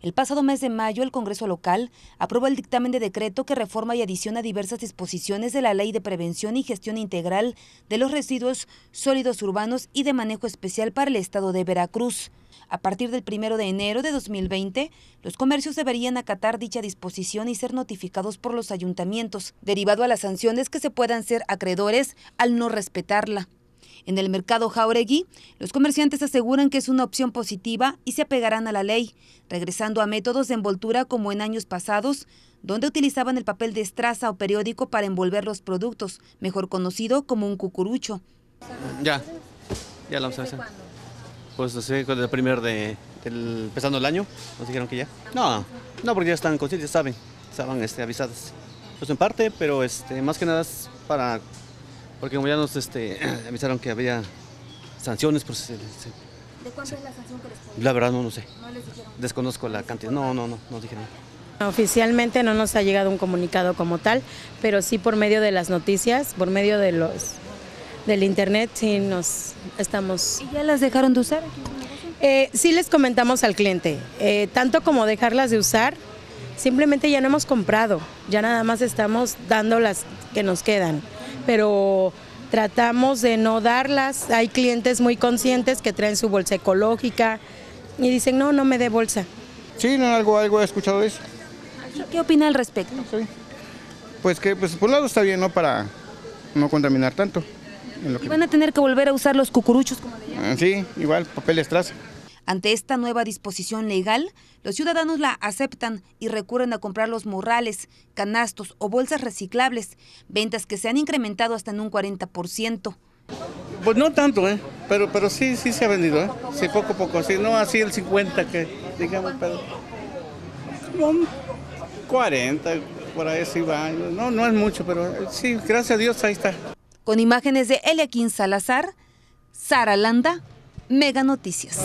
El pasado mes de mayo, el Congreso local aprobó el dictamen de decreto que reforma y adiciona diversas disposiciones de la Ley de Prevención y Gestión Integral de los Residuos Sólidos Urbanos y de Manejo Especial para el Estado de Veracruz. A partir del 1 de enero de 2020, los comercios deberían acatar dicha disposición y ser notificados por los ayuntamientos, derivado a las sanciones que se puedan ser acreedores al no respetarla. En el mercado Jauregui, los comerciantes aseguran que es una opción positiva y se apegarán a la ley, regresando a métodos de envoltura como en años pasados, donde utilizaban el papel de estraza o periódico para envolver los productos, mejor conocido como un cucurucho. Ya, ya la vamos a hacer. Pues desde el primer de, empezando el año, nos dijeron que ya. No, no, porque ya están conscientes, saben, estaban este, avisadas. Pues en parte, pero este, más que nada es para porque como ya nos este, avisaron que había sanciones, pues... ¿De cuánto es la sanción que les ponen? La verdad no, no sé. ¿No les dijeron? Desconozco la cantidad. No, no, no, no dijeron. Oficialmente no nos ha llegado un comunicado como tal, pero sí por medio de las noticias, por medio de los del internet, sí nos estamos. ¿Y ya las dejaron de usar? Eh, sí les comentamos al cliente, eh, tanto como dejarlas de usar, simplemente ya no hemos comprado, ya nada más estamos dando las que nos quedan pero tratamos de no darlas. Hay clientes muy conscientes que traen su bolsa ecológica y dicen, no, no me dé bolsa. Sí, no, algo, algo he escuchado eso. ¿Qué opina al respecto? Pues que pues, por un lado está bien, ¿no? Para no contaminar tanto. ¿Y van a tener que volver a usar los cucuruchos como le llaman? Sí, igual, papel estraza. Ante esta nueva disposición legal, los ciudadanos la aceptan y recurren a comprar los morrales, canastos o bolsas reciclables, ventas que se han incrementado hasta en un 40%. Pues no tanto, ¿eh? pero, pero sí, sí se ha vendido, ¿eh? sí, poco a poco, sí, no así el 50 que digamos, pero 40, por ahí sí va, no, no es mucho, pero sí, gracias a Dios ahí está. Con imágenes de Eliaquín Salazar, Sara Landa, Mega Noticias.